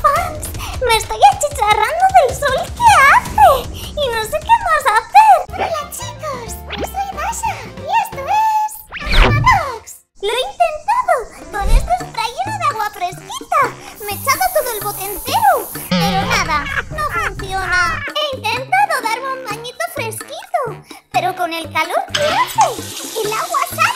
fans! ¡Me estoy achicharrando del sol que hace! ¡Y no sé qué más hacer! ¡Hola, chicos! ¡Soy Dasha! ¡Y esto es... ¡Amatox! ¡Lo he intentado! ¡Con este spray de agua fresquita! ¡Me he echado todo el bote entero! ¡Pero nada! ¡No funciona! ¡He intentado darme un bañito fresquito! ¡Pero con el calor que hace! ¡El agua sale!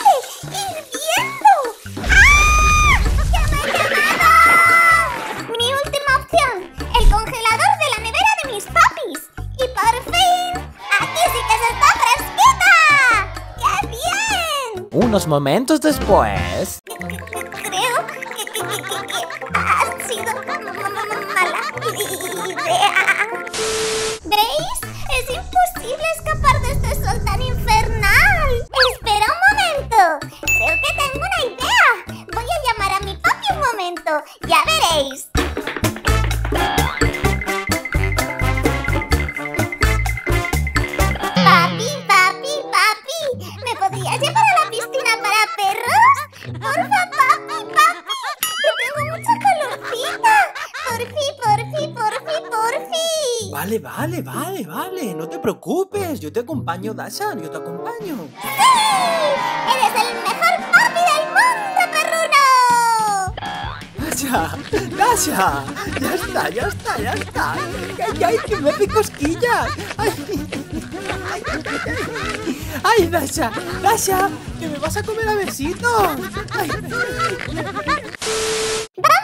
Unos momentos después... Creo que, ha sido mala idea. ¿Veis? Es imposible escapar de este sol tan infernal. Espera un momento. Creo que tengo una idea. Voy a llamar a mi papi un momento. Ya veréis. Vale, vale, vale, vale, no te preocupes, yo te acompaño, Dasha, yo te acompaño. ¡Sí! ¡Eres el mejor papi del mundo, perruno! Dasha, Dasha, ya está, ya está, ya está. Ay, ay, que me hace cosquillas. Ay, ay, ay, ay. Ay, Dasha, Dasha, que me vas a comer a besitos. Ay, ¡Vamos, papi,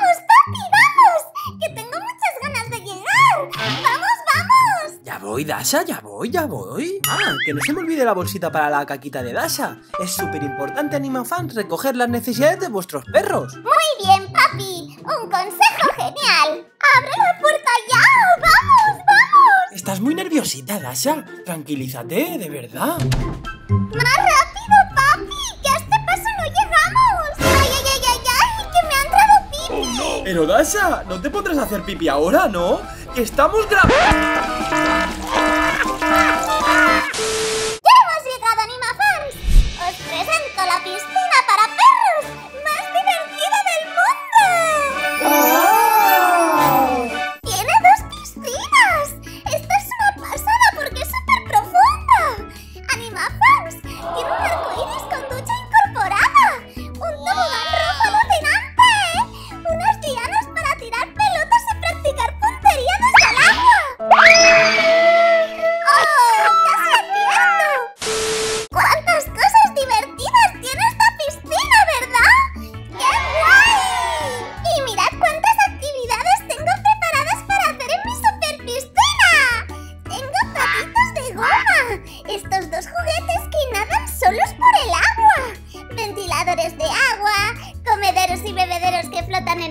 voy, Dasha, ya voy, ya voy. Ah, que no se me olvide la bolsita para la caquita de Dasha. Es súper importante, Animafans, recoger las necesidades de vuestros perros. Muy bien, papi. Un consejo genial. ¡Abre la puerta ya! ¡Vamos, vamos! Estás muy nerviosita, Dasha. Tranquilízate, de verdad. ¡Más rápido, papi! ¡Que a este paso no llegamos! ¡Ay, ay, ay, ay, ay! ¡Que me ha entrado pipi! Pero Dasha, no te pondrás a hacer pipi ahora, ¿no? Que estamos grabando.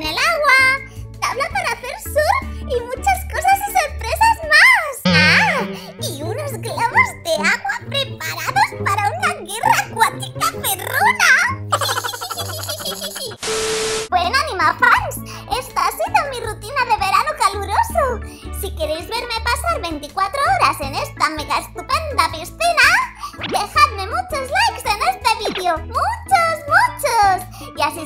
En el agua, tabla para hacer surf y muchas cosas y sorpresas más. ¡Ah! Y unos globos de agua preparados para una guerra acuática perruna. Bueno, Animafans, esta ha sido mi rutina de verano caluroso. Si queréis verme pasar 24 horas en esta mega estupenda piscina, dejadme muchos likes en este vídeo. ¡Muchos, muchos! Y así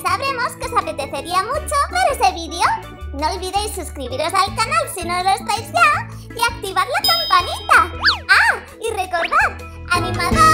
apetecería mucho ver ese vídeo. No olvidéis suscribiros al canal si no lo estáis ya y activar la campanita. ¡Ah! Y recordad, animador.